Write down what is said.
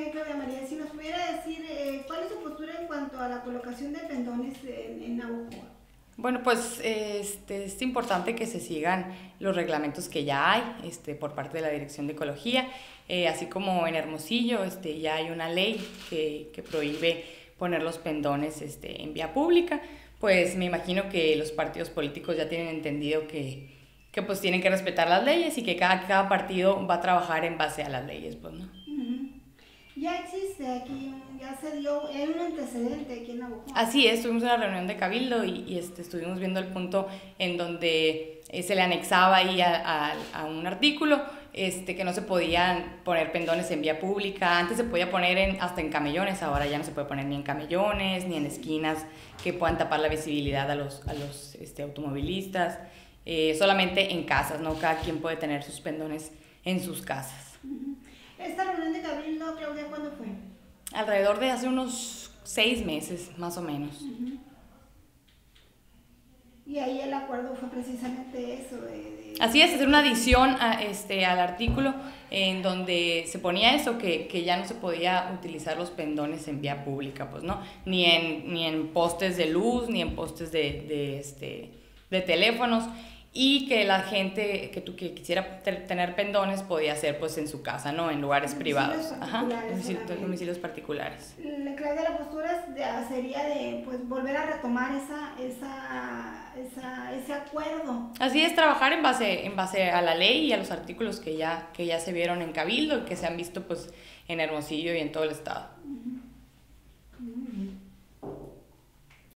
bien, Claudia María. Si nos pudiera decir eh, cuál es su postura en cuanto a la colocación de pendones en, en. Bueno, pues este, es importante que se sigan los reglamentos que ya hay este, por parte de la Dirección de Ecología, eh, así como en Hermosillo este, ya hay una ley que, que prohíbe poner los pendones este, en vía pública, pues me imagino que los partidos políticos ya tienen entendido que, que pues tienen que respetar las leyes y que cada, cada partido va a trabajar en base a las leyes, pues, ¿no? Ya existe aquí, ya se dio, hay un antecedente aquí en Navajo. Así es, tuvimos una reunión de Cabildo y, este, estuvimos viendo el punto en donde eh, se le anexaba ahí a, a, a, un artículo este, que no se podían poner pendones en vía pública. Antes se podía poner en, hasta en camellones, ahora ya no se puede poner ni en camellones, ni en esquinas que puedan tapar la visibilidad a los, a los este, automovilistas. Eh, solamente en casas, ¿no? Cada quien puede tener sus pendones en sus casas. Uh -huh. ¿Esta reunión de Cabildo, Claudia, cuándo fue? Alrededor de hace unos seis meses, más o menos. Uh -huh. Y ahí el acuerdo fue precisamente eso. De, de... Así es, hacer una adición a, este, al artículo en donde se ponía eso, que, que, ya no se podía utilizar los pendones en vía pública, pues, ¿no? Ni en, ni en postes de luz, ni en postes de, de, este, de teléfonos y que la gente que, tú, que quisiera tener pendones podía hacer pues en su casa, ¿no? En lugares privados. Ajá, domicilios, domicilios particulares. Claudia, la postura sería de pues volver a retomar esa, esa, esa, ese acuerdo. Así es, trabajar en base, en base a la ley y a los artículos que ya, que ya se vieron en Cabildo y que se han visto pues en Hermosillo y en todo el estado.